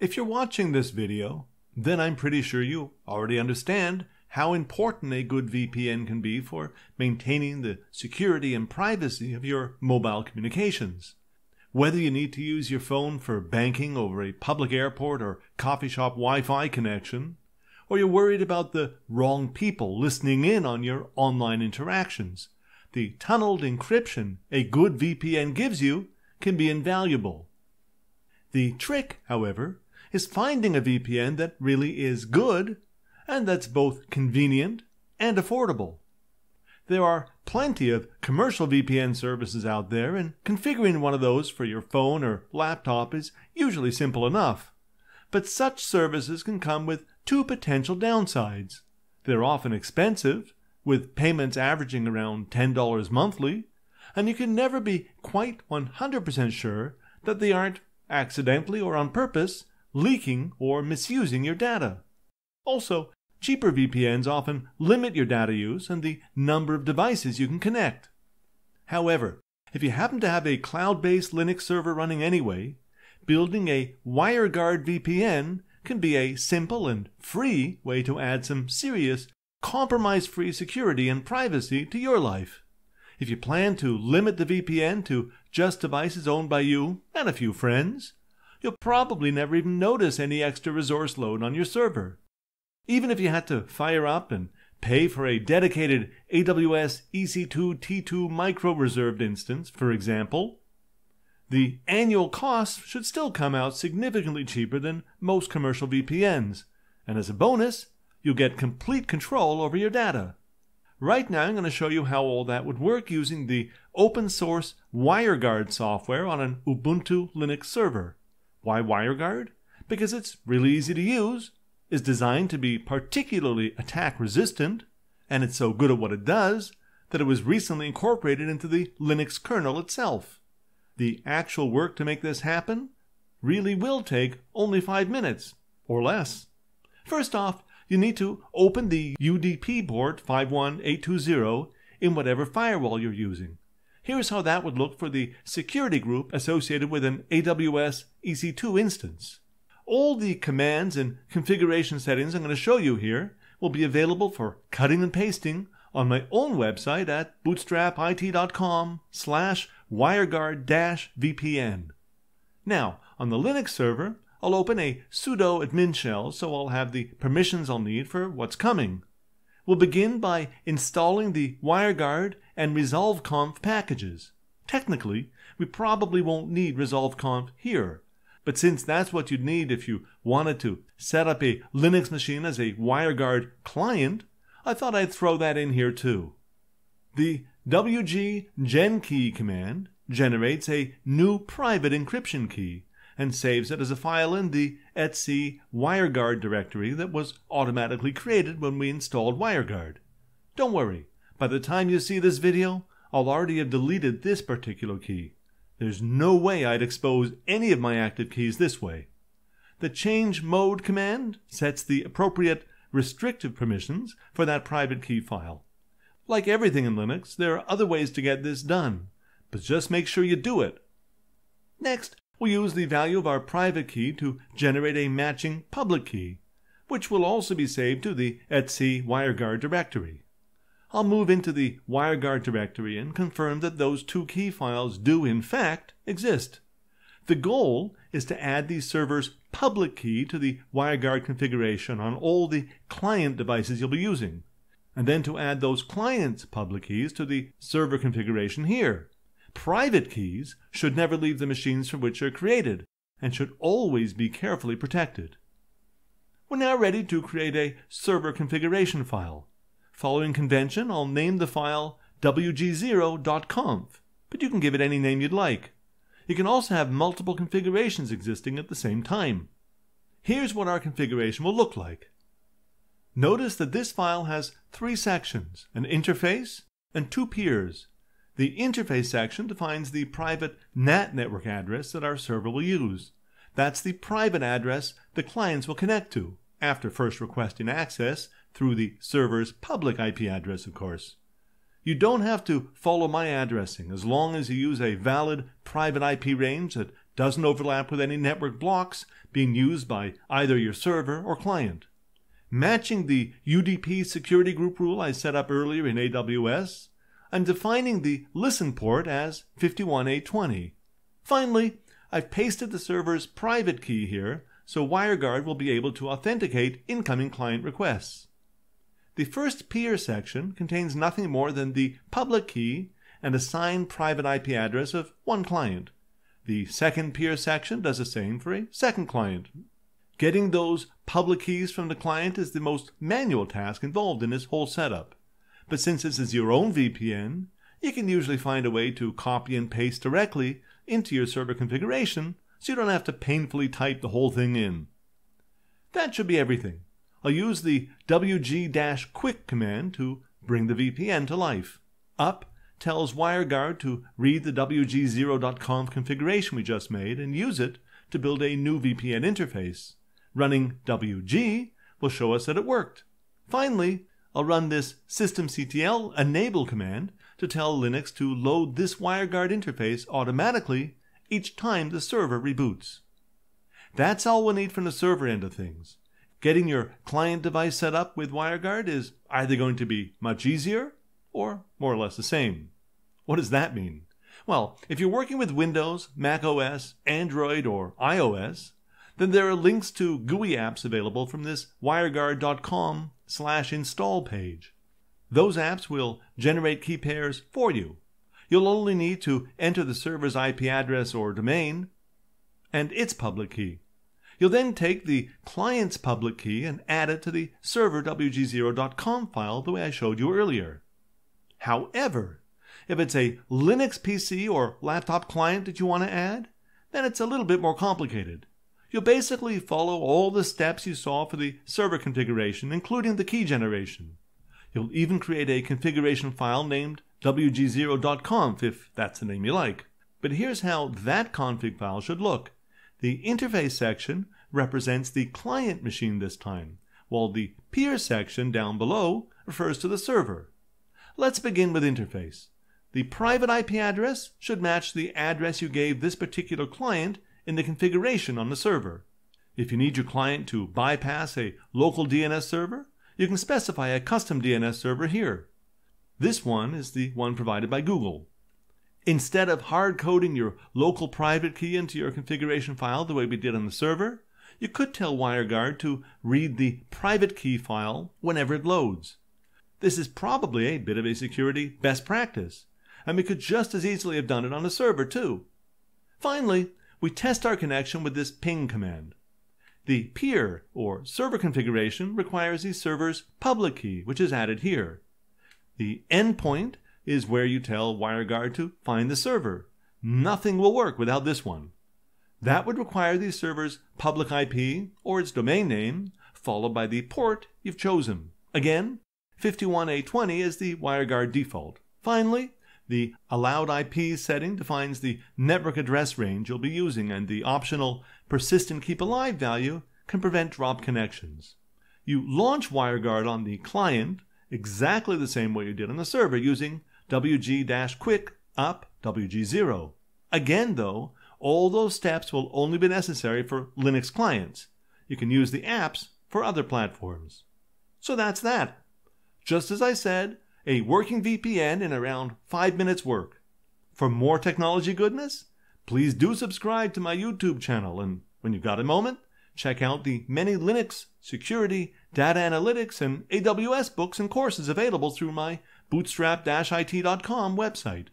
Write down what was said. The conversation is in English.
If you're watching this video, then I'm pretty sure you already understand how important a good VPN can be for maintaining the security and privacy of your mobile communications. Whether you need to use your phone for banking over a public airport or coffee shop Wi Fi connection, or you're worried about the wrong people listening in on your online interactions, the tunneled encryption a good VPN gives you can be invaluable. The trick, however, is finding a VPN that really is good and that's both convenient and affordable. There are plenty of commercial VPN services out there, and configuring one of those for your phone or laptop is usually simple enough. But such services can come with two potential downsides. They're often expensive, with payments averaging around $10 monthly, and you can never be quite 100% sure that they aren't accidentally or on purpose leaking or misusing your data. Also, cheaper VPNs often limit your data use and the number of devices you can connect. However, if you happen to have a cloud based Linux server running anyway, building a WireGuard VPN can be a simple and free way to add some serious, compromise free security and privacy to your life. If you plan to limit the VPN to just devices owned by you and a few friends, you'll probably never even notice any extra resource load on your server. Even if you had to fire up and pay for a dedicated AWS EC2 T2 micro reserved instance, for example, the annual cost should still come out significantly cheaper than most commercial VPNs, and as a bonus, you'll get complete control over your data. Right now, I'm going to show you how all that would work using the open source WireGuard software on an Ubuntu Linux server. Why WireGuard? Because it's really easy to use, is designed to be particularly attack resistant, and it's so good at what it does that it was recently incorporated into the Linux kernel itself. The actual work to make this happen really will take only five minutes or less. First off, you need to open the UDP port 51820 in whatever firewall you're using. Here's how that would look for the security group associated with an AWS EC2 instance. All the commands and configuration settings I'm going to show you here will be available for cutting and pasting on my own website at bootstrap-it.com slash wireguard-vpn. Now, on the Linux server, I'll open a sudo admin shell so I'll have the permissions I'll need for what's coming. We'll begin by installing the WireGuard and resolvconf packages. Technically, we probably won't need resolvconf here, but since that's what you'd need if you wanted to set up a Linux machine as a WireGuard client, I thought I'd throw that in here too. The wg genkey command generates a new private encryption key and saves it as a file in the etc WireGuard directory that was automatically created when we installed WireGuard. Don't worry, by the time you see this video, I'll already have deleted this particular key. There's no way I'd expose any of my active keys this way. The change mode command sets the appropriate restrictive permissions for that private key file. Like everything in Linux, there are other ways to get this done, but just make sure you do it. Next, We'll use the value of our private key to generate a matching public key, which will also be saved to the etc WireGuard directory. I'll move into the WireGuard directory and confirm that those two key files do in fact exist. The goal is to add the server's public key to the WireGuard configuration on all the client devices you'll be using, and then to add those client's public keys to the server configuration here. Private keys should never leave the machines from which they're created and should always be carefully protected. We're now ready to create a server configuration file. Following convention, I'll name the file wg0.conf, but you can give it any name you'd like. You can also have multiple configurations existing at the same time. Here's what our configuration will look like. Notice that this file has three sections, an interface and two peers. The interface section defines the private NAT network address that our server will use. That's the private address the clients will connect to, after first requesting access through the server's public IP address, of course. You don't have to follow my addressing as long as you use a valid private IP range that doesn't overlap with any network blocks being used by either your server or client. Matching the UDP security group rule I set up earlier in AWS, I'm defining the listen port as 51820. Finally, I've pasted the server's private key here so WireGuard will be able to authenticate incoming client requests. The first peer section contains nothing more than the public key and assigned private IP address of one client. The second peer section does the same for a second client. Getting those public keys from the client is the most manual task involved in this whole setup. But since this is your own VPN, you can usually find a way to copy and paste directly into your server configuration so you don't have to painfully type the whole thing in. That should be everything. I'll use the wg-quick command to bring the VPN to life. Up tells WireGuard to read the wg0.conf configuration we just made and use it to build a new VPN interface. Running wg will show us that it worked. Finally, I'll run this systemctl enable command to tell Linux to load this WireGuard interface automatically each time the server reboots. That's all we'll need from the server end of things. Getting your client device set up with WireGuard is either going to be much easier or more or less the same. What does that mean? Well, if you're working with Windows, Mac OS, Android, or iOS, then there are links to GUI apps available from this wireguard.com slash install page. Those apps will generate key pairs for you. You'll only need to enter the server's IP address or domain and its public key. You'll then take the client's public key and add it to the server wg0.conf file the way I showed you earlier. However, if it's a Linux PC or laptop client that you want to add, then it's a little bit more complicated. You'll basically follow all the steps you saw for the server configuration, including the key generation. You'll even create a configuration file named wg0.conf if that's the name you like. But here's how that config file should look. The interface section represents the client machine this time, while the peer section down below refers to the server. Let's begin with interface. The private IP address should match the address you gave this particular client in the configuration on the server. If you need your client to bypass a local DNS server, you can specify a custom DNS server here. This one is the one provided by Google. Instead of hard coding your local private key into your configuration file the way we did on the server, you could tell WireGuard to read the private key file whenever it loads. This is probably a bit of a security best practice, and we could just as easily have done it on the server too. Finally, we test our connection with this ping command. The peer or server configuration requires the server's public key, which is added here. The endpoint is where you tell WireGuard to find the server. Nothing will work without this one. That would require the server's public IP or its domain name, followed by the port you've chosen. Again, 51820 is the WireGuard default. Finally, the allowed IP setting defines the network address range you'll be using, and the optional persistent keep alive value can prevent drop connections. You launch WireGuard on the client exactly the same way you did on the server using wg-quick up wg0. Again, though, all those steps will only be necessary for Linux clients. You can use the apps for other platforms. So that's that. Just as I said, a working VPN in around 5 minutes work. For more technology goodness, please do subscribe to my YouTube channel and when you've got a moment, check out the many Linux, security, data analytics, and AWS books and courses available through my bootstrap-it.com website.